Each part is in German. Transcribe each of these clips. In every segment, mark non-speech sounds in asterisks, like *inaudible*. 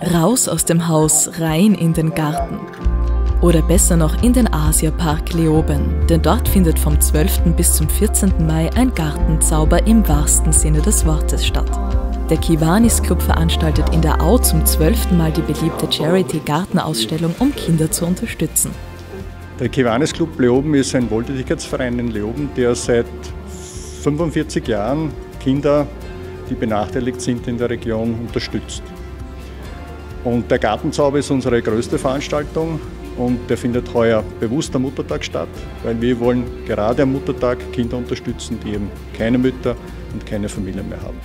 Raus aus dem Haus, rein in den Garten. Oder besser noch in den Asiapark Leoben, denn dort findet vom 12. bis zum 14. Mai ein Gartenzauber im wahrsten Sinne des Wortes statt. Der Kiwanis Club veranstaltet in der Au zum zwölften Mal die beliebte Charity-Gartenausstellung, um Kinder zu unterstützen. Der Kiwanis Club Leoben ist ein Wohltätigkeitsverein in Leoben, der seit 45 Jahren Kinder, die benachteiligt sind in der Region, unterstützt. Und der Gartenzauber ist unsere größte Veranstaltung und der findet heuer bewusst am Muttertag statt, weil wir wollen gerade am Muttertag Kinder unterstützen, die eben keine Mütter und keine Familie mehr haben.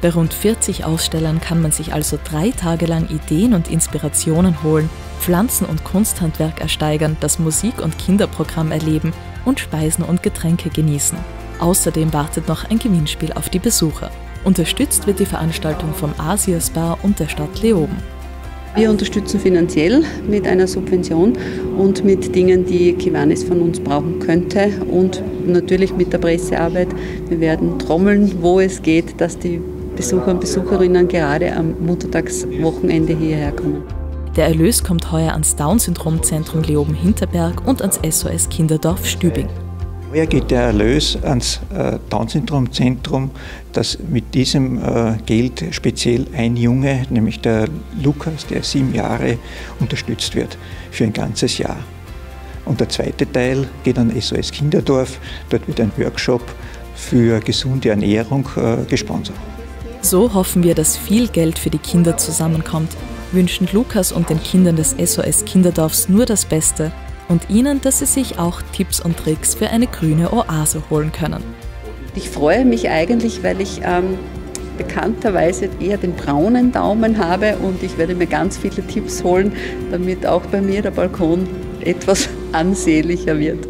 Bei rund 40 Ausstellern kann man sich also drei Tage lang Ideen und Inspirationen holen, Pflanzen- und Kunsthandwerk ersteigern, das Musik- und Kinderprogramm erleben und Speisen und Getränke genießen. Außerdem wartet noch ein Gewinnspiel auf die Besucher. Unterstützt wird die Veranstaltung vom Asia Spa und der Stadt Leoben. Wir unterstützen finanziell mit einer Subvention und mit Dingen, die Kiwanis von uns brauchen könnte und natürlich mit der Pressearbeit. Wir werden trommeln, wo es geht, dass die Besucher und Besucherinnen gerade am Muttertagswochenende hierher kommen. Der Erlös kommt heuer ans Down-Syndrom-Zentrum Leoben-Hinterberg und ans SOS Kinderdorf Stübing. Heuer geht der Erlös ans äh, Down-Syndrom-Zentrum, das mit diesem äh, Geld speziell ein Junge, nämlich der Lukas, der sieben Jahre, unterstützt wird für ein ganzes Jahr. Und der zweite Teil geht an SOS Kinderdorf. Dort wird ein Workshop für gesunde Ernährung äh, gesponsert. So hoffen wir, dass viel Geld für die Kinder zusammenkommt, wünschen Lukas und den Kindern des SOS Kinderdorfs nur das Beste und ihnen, dass sie sich auch Tipps und Tricks für eine grüne Oase holen können. Ich freue mich eigentlich, weil ich ähm, bekannterweise eher den braunen Daumen habe und ich werde mir ganz viele Tipps holen, damit auch bei mir der Balkon etwas *laughs* ansehnlicher wird.